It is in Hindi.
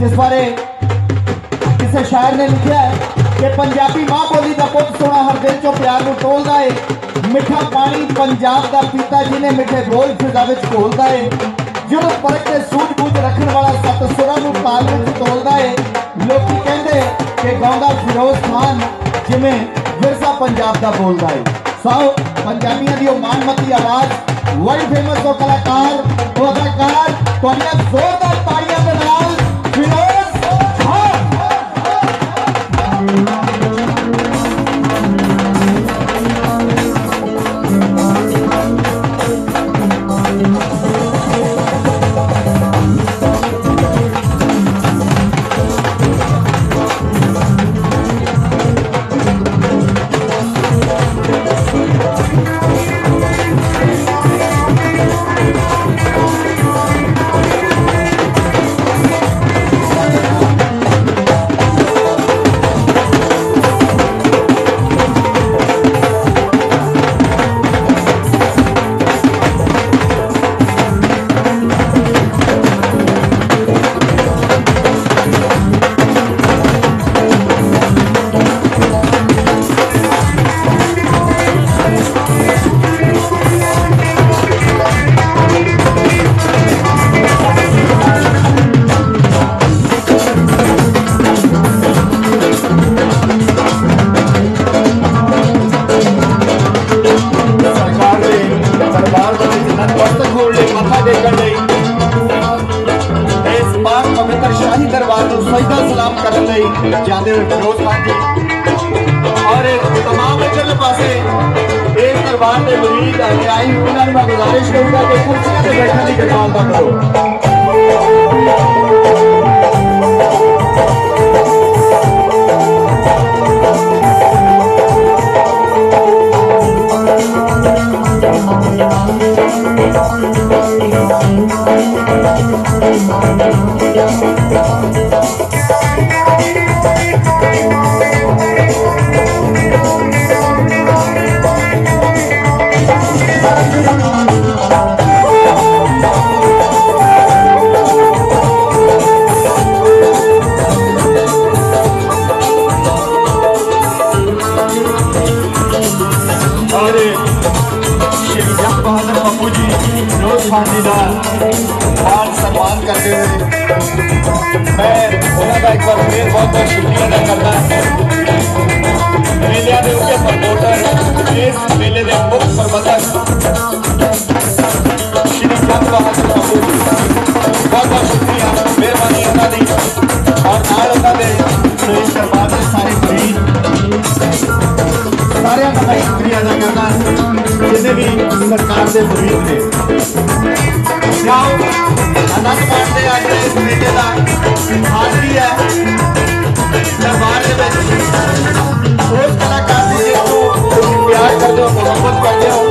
ਜਿਸ ਬਾਰੇ ਕਿਸੇ ਸ਼ਾਇਰ ਨੇ ਲਿਖਿਆ ਹੈ ਕਿ ਪੰਜਾਬੀ ਮਾਂ ਬੋਲੀ ਦਾ ਪੁੱਤ ਸੋਹਣਾ ਹਰ ਦਿਲ ਚੋਂ ਪਿਆਰ ਨੂੰ ਟੋਲਦਾ ਏ ਮਿੱਠਾ ਪਾਣੀ ਪੰਜਾਬ ਦਾ ਪੀਤਾ ਜਿਹਨੇ ਮਿੱਠੇ ਬੋਲ ਫਿਜ਼ਾ ਵਿੱਚ ਘੋਲਦਾ ਏ ਜਦੋਂ ਪਰਖ ਤੇ ਸੂਝ-ਬੂਝ ਰੱਖਣ ਵਾਲਾ ਸੱਤ ਸੁਰਾਂ ਨੂੰ ਤਾਲ ਵਿੱਚ ਤੋਲਦਾ ਏ ਲੋਕੀ ਕਹਿੰਦੇ ਕਿ ਗਾਉਂਦਾ ਫਿਰੋਜ਼ ਖਾਨ ਜਿਵੇਂ ਵਿਰਸਾ ਪੰਜਾਬ ਦਾ ਬੋਲਦਾ ਏ ਸੋ ਪੰਜਾਬੀਆਂ ਦੀ ਉਹ ਮਾਨਮਤੀ ਆਵਾਜ਼ ਵਰਲਡ ਫੇਮਸ ਉਹ ਕਲਾਕਾਰ ਉਹ ਅਦਾਕਾਰ ਤੁਹਾਡੀਆਂ ਜ਼ੋਰਦਾਰ ਸਜਦਾ ਸਲਾਮ ਕਰਨ ਲਈ ਜਾਂਦੇ ਹੋਏ ਫਿਰੋਜ਼ ਖਾਨ ਜੀ ਔਰ ਇਹ तमाम ਇਧਰਲੇ ਪਾਸੇ ਇਸ ਦਰਬਾਰ ਦੇ ਮਰੀਦ ਆਈ ਉਹਨਾਂ ਨੂੰ ਮੈਂ ਗੁਜ਼ਾਰਿਸ਼ ਕਰੂੰਗਾ ਕਿ ਕੁਰਸੀਆਂ ਤੇ ਬੈਠਣ ਦੀ ਕਿਰਪਾਲਤਾ ਕਰੋ ਔਰ मान सम्मान करते हुए मैं उन्होंने एक बार फिर बहुत बहुत शुक्रिया अदा करता सरकार जिन्हें भी सरकार से उम्मीद है अनंत पांडे अज इस बेटे का। आदमी है। दरबार के उस कलाकार प्यार करते हो मोहब्बत करते हो